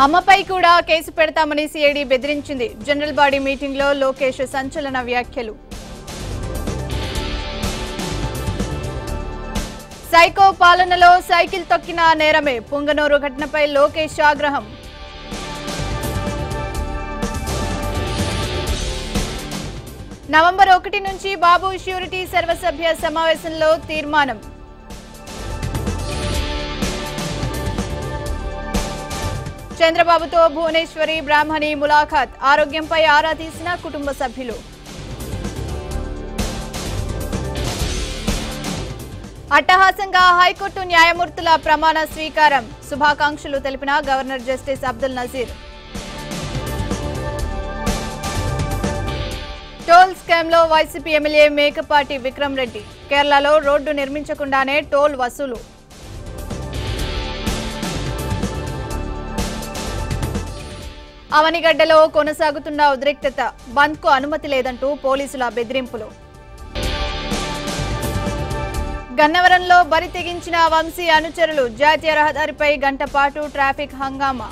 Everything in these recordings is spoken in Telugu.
అమ్మపై కూడా కేసు పెడతామని సిఐడి బెదిరించింది. జనరల్ బాడీ మీటింగ్లో లోకేష్ సంచలన వ్యాఖ్యలు. సైకో పాలనలో సైకిల్ తొక్కిన నేరమే పుంగనూరు ఘటనపై లోకేష్ ఆగ్రహం. నవంబర్ ఒకటి నుంచి బాబు ష్యూరిటీ సర్వసభ్య సమావేశంలో తీర్మానం. చంద్రబాబుతో భువనేశ్వరి బ్రాహ్మణి ములాఖాత్ ఆరోగ్యంపై ఆరా తీసిన కుటుంబ సభ్యులు. అట్టహాసంగా హైకోర్టు న్యాయమూర్తుల ప్రమాణ స్వీకారం. శుభాకాంక్షలు తెలిపిన governor justice Abdul Nazir. Toll స్కామ్లో వైసీపీ ఎమ్మెల్యే మేకపాటి విక్రమ్ రెడ్డి. కేరళలో రోడ్డు నిర్మించకుండానే టోల్ వసూలు. అవనిగడ్డలో కొనసాగుతున్న ఉద్రిక్తత బంద్కు అనుమతి లేదంటూ పోలీసుల బెదిరింపులు. గన్నవరంలో బరి తెగించిన వంశీ అనుచరులు జాతీయ రహదారిపై గంటపాటు ట్రాఫిక్ హంగామా.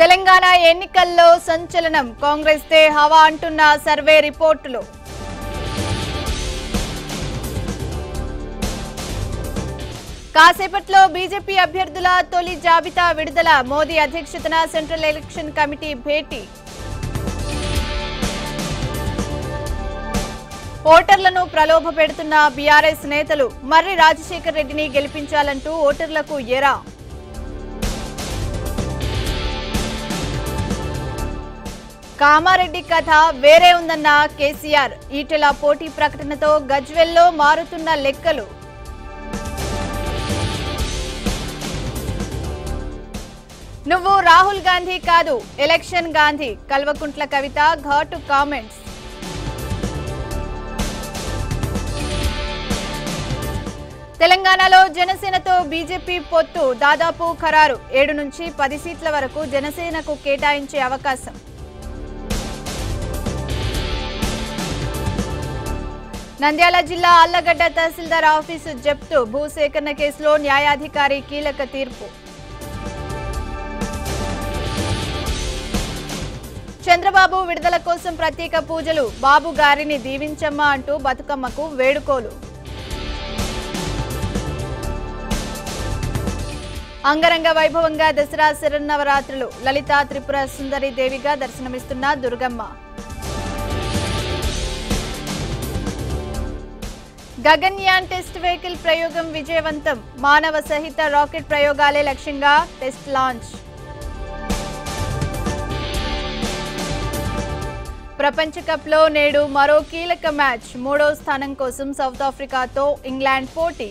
తెలంగాణ ఎన్నికల్లో సంచలనం కాంగ్రెస్ దే హవా అంటున్న సర్వే రిపోర్టులు. కాసేపట్లో బీజేపీ అభ్యర్థుల తొలి జాబితా విడుదల. మోదీ అధ్యక్షతన సెంట్రల్ ఎలక్షన్ కమిటీ భేటీ. ఓటర్లను ప్రలోభ పెడుతున్న బీఆర్ఎస్ నేతలు మర్రి రాజశేఖర్ రెడ్డిని గెలిపించాలంటూ ఓటర్లకు ఎరా. కామారెడ్డి కథ వేరే ఉందన్న కేసీఆర్. ఈటెల పోటీ ప్రకటనతో గజ్వెల్లో మారుతున్న లెక్కలు. నువ్వు రాహుల్ గాంధీ కాదు ఎలక్షన్ గాంధీ. కల్వకుంట్ల కవిత ఘాటు కామెంట్స్. తెలంగాణలో జనసేనతో బీజేపీ పొత్తు దాదాపు ఖరారు. ఏడు నుంచి పది సీట్ల వరకు జనసేనకు కేటాయించే అవకాశం. నంద్యాల జిల్లా అల్లగడ్డ తహసీల్దార్ ఆఫీసు జప్తు భూసేకరణ కేసులో న్యాయాధికారి కీలక తీర్పు. చంద్రబాబు విడుదల కోసం ప్రత్యేక పూజలు. బాబు గారిని దీవించమ్మా అంటూ బతుకమ్మకు వేడుకోలు. అంగరంగ వైభవంగా దసరా శరన్నవరాత్రులు. లలిత త్రిపుర సుందరి దేవిగా దర్శనమిస్తున్న దుర్గమ్మ. గగన్యాన్ టెస్ట్ వెహికల్ ప్రయోగం విజయవంతం. మానవ సహిత రాకెట్ ప్రయోగాలే లక్ష్యంగా టెస్ట్ లాంచ్. ప్రపంచ కప్లో నేడు మరో కీలక మ్యాచ్ మూడో స్థానం కోసం సౌత్ ఆఫ్రికాతో ఇంగ్లాండ్ పోటీ.